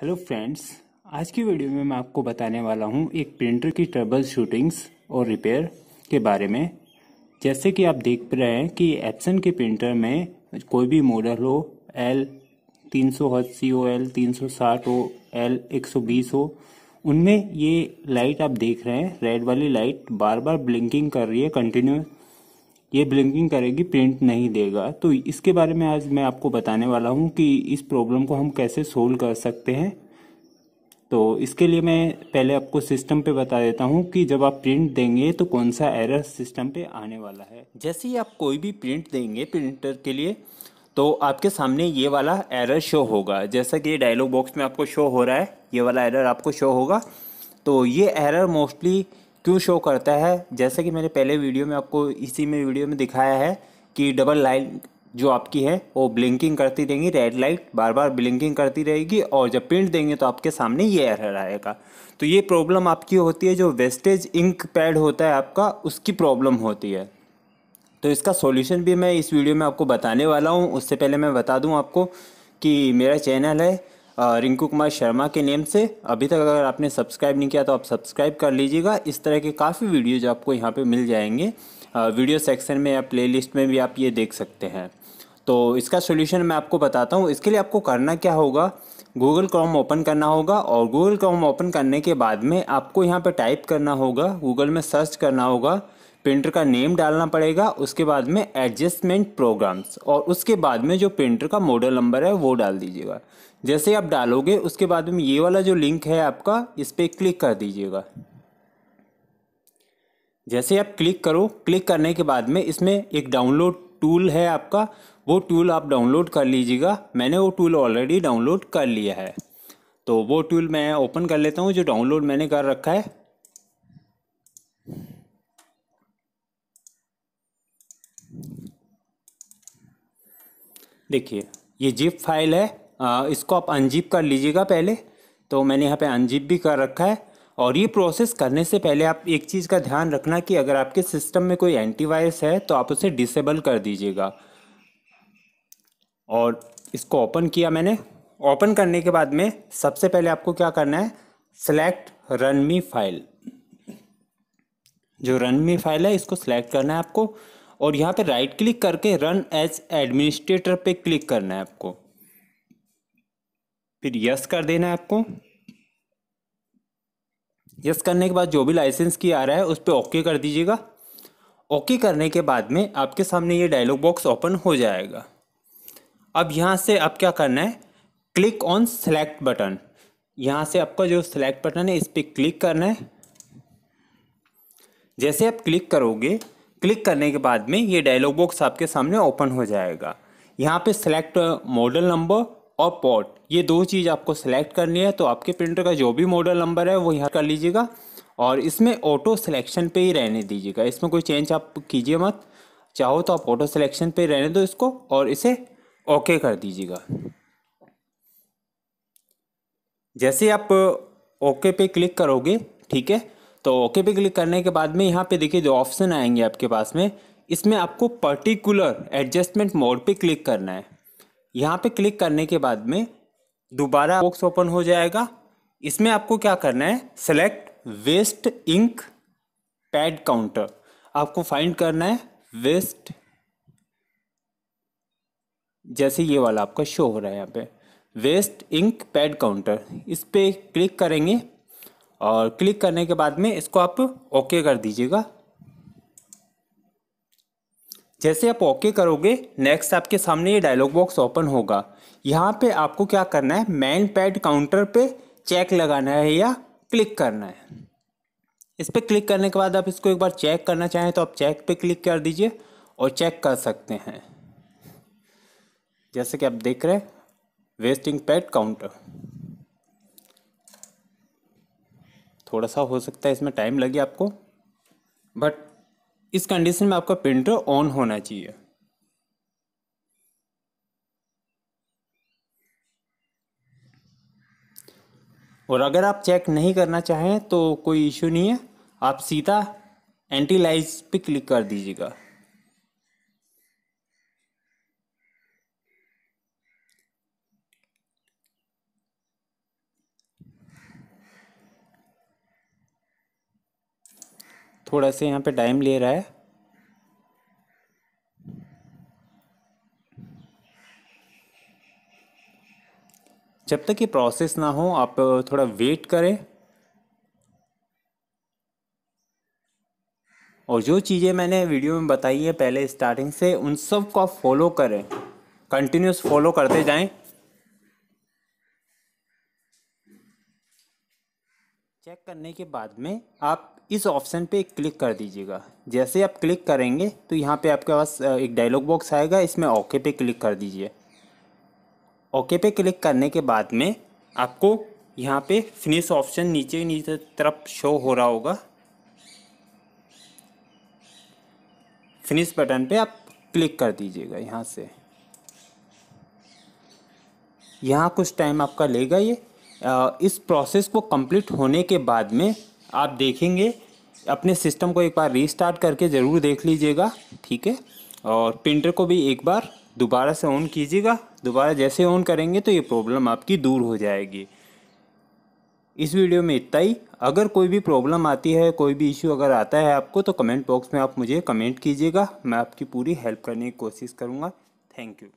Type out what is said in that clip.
Hello friends आज की video में मैं आपको बताने वाला हूँ एक प्रिंटर की ट्रबल शूटिंग्स और रिपेयर के बारे में। जैसे कि आप देख रहे हैं कि एप्सन के प्रिंटर में कोई भी मॉडल हो एल तीन सौ अस्सी हो एल तीन सौ साठ हो एल एक सौ बीस हो, उनमें ये लाइट आप देख रहे हैं रेड वाली लाइट बार बार ब्लिंकिंग कर रही है कंटिन्यू ये ब्लिंकिंग करेगी प्रिंट नहीं देगा। तो इसके बारे में आज मैं आपको बताने वाला हूँ कि इस प्रॉब्लम को हम कैसे सोल्व कर सकते हैं। तो इसके लिए मैं पहले आपको सिस्टम पे बता देता हूँ कि जब आप प्रिंट देंगे तो कौन सा एरर सिस्टम पे आने वाला है। जैसे ही आप कोई भी प्रिंट देंगे प्रिंटर के लिए तो आपके सामने ये वाला एरर शो होगा। जैसा कि ये डायलॉग बॉक्स में आपको शो हो रहा है, ये वाला एरर आपको शो होगा। तो ये एरर मोस्टली क्यों शो करता है? जैसे कि मैंने पहले वीडियो में आपको इसी में वीडियो में दिखाया है कि डबल लाइन जो आपकी है, वो ब्लिंकिंग करती रहेंगी रेड लाइट बार बार ब्लिंकिंग करती रहेगी और जब प्रिंट देंगे तो आपके सामने ये एरर आएगा। तो ये प्रॉब्लम आपकी होती है, जो वेस्टेज इंक पैड होता है आपका, उसकी प्रॉब्लम होती है। तो इसका सॉल्यूशन भी मैं इस वीडियो में आपको बताने वाला हूँ। उससे पहले मैं बता दूँ आपको कि मेरा चैनल है रिंकू कुमार शर्मा के नेम से। अभी तक अगर आपने सब्सक्राइब नहीं किया तो आप सब्सक्राइब कर लीजिएगा। इस तरह के काफ़ी वीडियोज़ आपको यहाँ पर मिल जाएँगे। वीडियो सेक्शन में या प्लेलिस्ट में भी आप ये देख सकते हैं। तो इसका सोल्यूशन मैं आपको बताता हूँ। इसके लिए आपको करना क्या होगा? गूगल क्रोम ओपन करना होगा और गूगल क्रोम ओपन करने के बाद में आपको यहाँ पर टाइप करना होगा। गूगल में सर्च करना होगा। प्रिंटर का नेम डालना पड़ेगा, उसके बाद में एडजस्टमेंट प्रोग्राम्स और उसके बाद में जो प्रिंटर का मॉडल नंबर है, वो डाल दीजिएगा। जैसे आप डालोगे, उसके बाद में ये वाला जो लिंक है आपका, इस पर क्लिक कर दीजिएगा। जैसे आप क्लिक करो क्लिक करने के बाद में इसमें एक डाउनलोड टूल है आपका, वो टूल आप डाउनलोड कर लीजिएगा। मैंने वो टूल ऑलरेडी डाउनलोड कर लिया है। तो वो टूल मैं ओपन कर लेता हूँ, जो डाउनलोड मैंने कर रखा है। देखिए ये जिप फ़ाइल है। आ, इसको आप अनजिप कर लीजिएगा पहले। तो मैंने यहाँ पे अनजिप भी कर रखा है। और ये प्रोसेस करने से पहले आप एक चीज़ का ध्यान रखना कि अगर आपके सिस्टम में कोई एंटीवायरस है तो आप उसे डिसेबल कर दीजिएगा। और इसको ओपन किया मैंने। ओपन करने के बाद में सबसे पहले आपको क्या करना है? सेलेक्ट रन मी फ़ाइल जो रन मी फ़ाइल है इसको सेलेक्ट करना है आपको। और यहाँ पे राइट क्लिक करके रन एज एडमिनिस्ट्रेटर पे क्लिक करना है आपको। फिर यस कर देना है आपको। यस करने के बाद जो भी लाइसेंस की आ रहा है, उस पर ओके कर दीजिएगा। ओके करने के बाद में आपके सामने ये डायलॉग बॉक्स ओपन हो जाएगा। अब यहाँ से आप क्या करना है? क्लिक ऑन सेलेक्ट बटन यहाँ से आपका जो सेलेक्ट बटन है, इस पर क्लिक करना है। जैसे आप क्लिक करोगे क्लिक करने के बाद में ये डायलॉग बॉक्स आपके सामने ओपन हो जाएगा। यहाँ पे सेलेक्ट मॉडल नंबर और पोर्ट ये दो चीज़ आपको सेलेक्ट करनी है तो आपके प्रिंटर का जो भी मॉडल नंबर है, वो यहाँ कर लीजिएगा। और इसमें ऑटो सिलेक्शन पे ही रहने दीजिएगा। इसमें कोई चेंज आप कीजिए मत। चाहो तो आप ऑटो सिलेक्शन पे रहने दो इसको और इसे ओके कर दीजिएगा। जैसे आप ओके पे क्लिक करोगे, ठीक है तो ओके पे क्लिक करने के बाद में यहाँ पे देखिए जो ऑप्शन आएँगे आपके पास में, इसमें आपको पर्टिकुलर एडजस्टमेंट मोड पे क्लिक करना है। यहाँ पे क्लिक करने के बाद में दोबारा बॉक्स ओपन हो जाएगा। इसमें आपको क्या करना है? Select waste ink pad counter आपको फाइंड करना है वेस्ट जैसे ये वाला आपका शो हो रहा है यहाँ पे। वेस्ट इंक पैड काउंटर इस पर क्लिक करेंगे और क्लिक करने के बाद में इसको आप ओके कर दीजिएगा। जैसे आप ओके करोगे नेक्स्ट आपके सामने ये डायलॉग बॉक्स ओपन होगा। यहाँ पे आपको क्या करना है? मैन पैड काउंटर पे चेक लगाना है या क्लिक करना है। इस पर क्लिक करने के बाद आप इसको एक बार चेक करना चाहें तो आप चेक पे क्लिक कर दीजिए और चेक कर सकते हैं। जैसे कि आप देख रहे हैं वेस्टिंग पैड काउंटर थोड़ा सा हो सकता है इसमें टाइम लगे आपको बट इस कंडीशन में आपका प्रिंटर ऑन होना चाहिए। और अगर आप चेक नहीं करना चाहें तो कोई इशू नहीं है। आप सीधा एंटीलाइज पे क्लिक कर दीजिएगा। थोड़ा सा यहाँ पे टाइम ले रहा है। जब तक ये प्रोसेस ना हो, आप थोड़ा वेट करें। और जो चीज़ें मैंने वीडियो में बताई है पहले स्टार्टिंग से, उन सबको आप फॉलो करें। कंटिन्यूस फॉलो करते जाएँ। चेक करने के बाद में आप इस ऑप्शन पे क्लिक कर दीजिएगा। जैसे आप क्लिक करेंगे तो यहाँ पे आपके पास एक डायलॉग बॉक्स आएगा। इसमें ओके पे क्लिक कर दीजिए। ओके पे क्लिक करने के बाद में आपको यहाँ पे फिनिश ऑप्शन नीचे नीचे तरफ़ शो हो रहा होगा। फिनिश बटन पे आप क्लिक कर दीजिएगा यहाँ से। यहाँ कुछ टाइम आपका लेगा ये। इस प्रोसेस को कंप्लीट होने के बाद में आप देखेंगे, अपने सिस्टम को एक बार रीस्टार्ट करके ज़रूर देख लीजिएगा, ठीक है? और प्रिंटर को भी एक बार दोबारा से ऑन कीजिएगा। दोबारा जैसे ऑन करेंगे तो ये प्रॉब्लम आपकी दूर हो जाएगी। इस वीडियो में इतना ही। अगर कोई भी प्रॉब्लम आती है, कोई भी इश्यू अगर आता है आपको तो कमेंट बॉक्स में आप मुझे कमेंट कीजिएगा। मैं आपकी पूरी हेल्प करने की कोशिश करूँगा। Thank you